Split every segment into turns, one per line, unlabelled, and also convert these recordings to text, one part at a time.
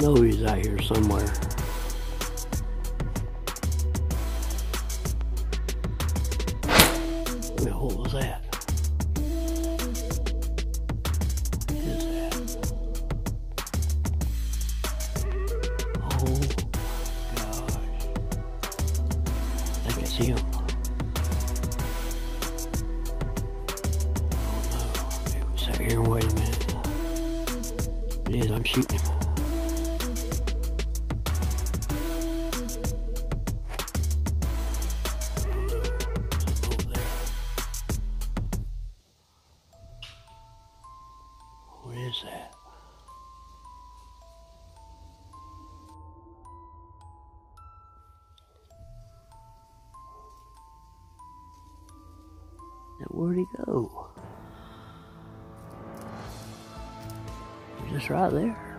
know he's out here somewhere. What was that? What is that? Oh, Him. Oh, no. Sit here wait a minute. It is, I'm shooting. Where'd he go? He's just right there.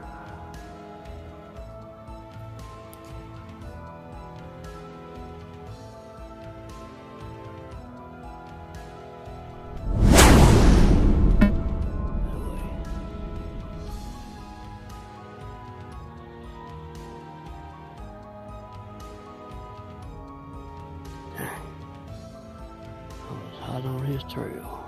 On his trail.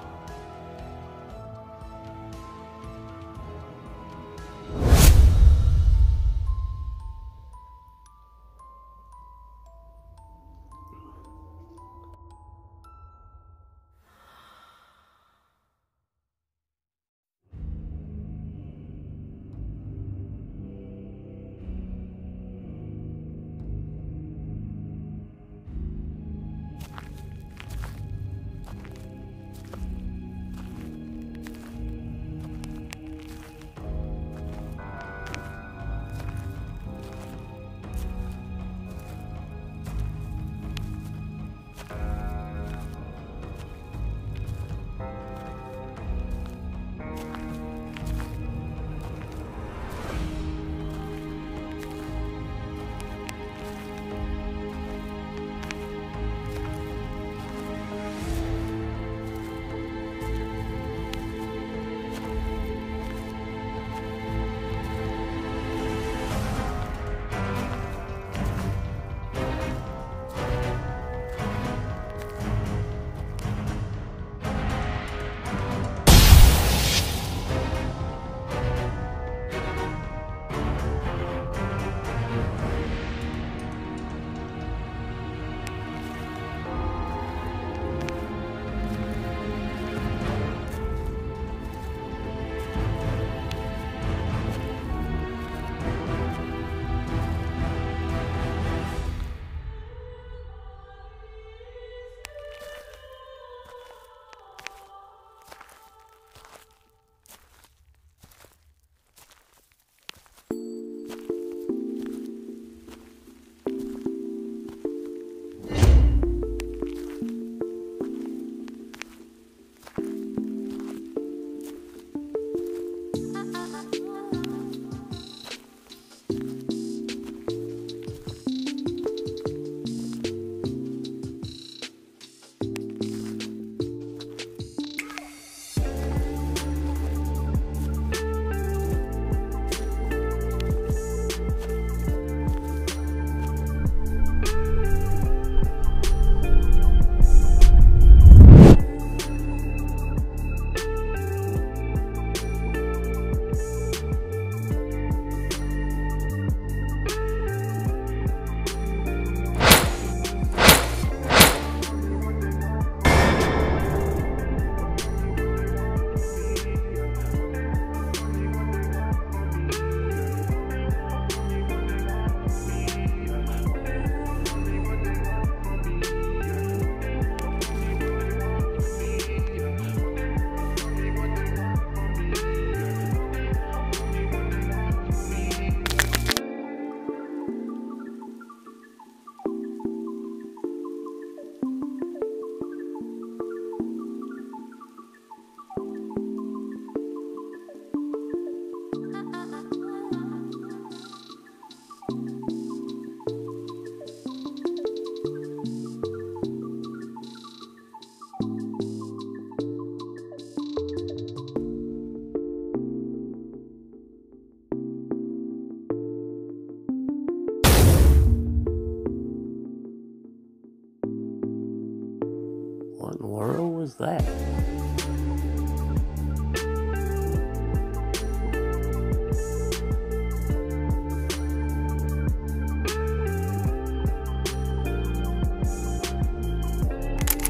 Was that?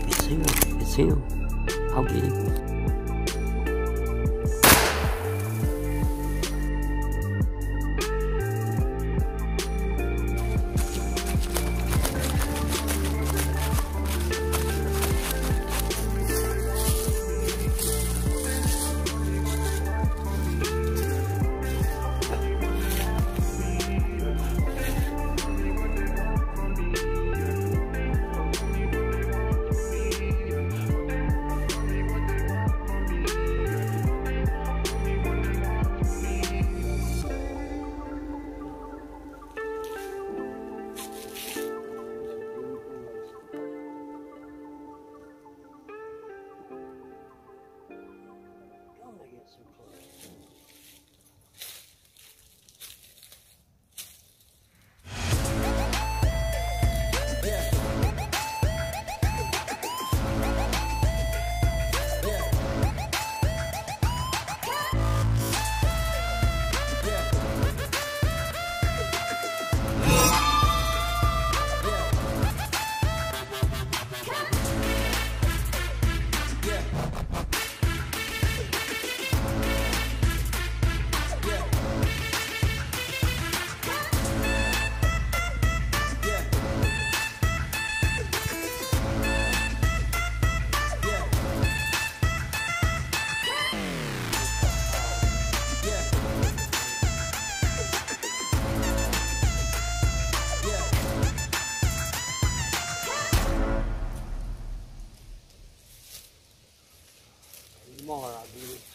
It's him. It's him. smaller, I believe.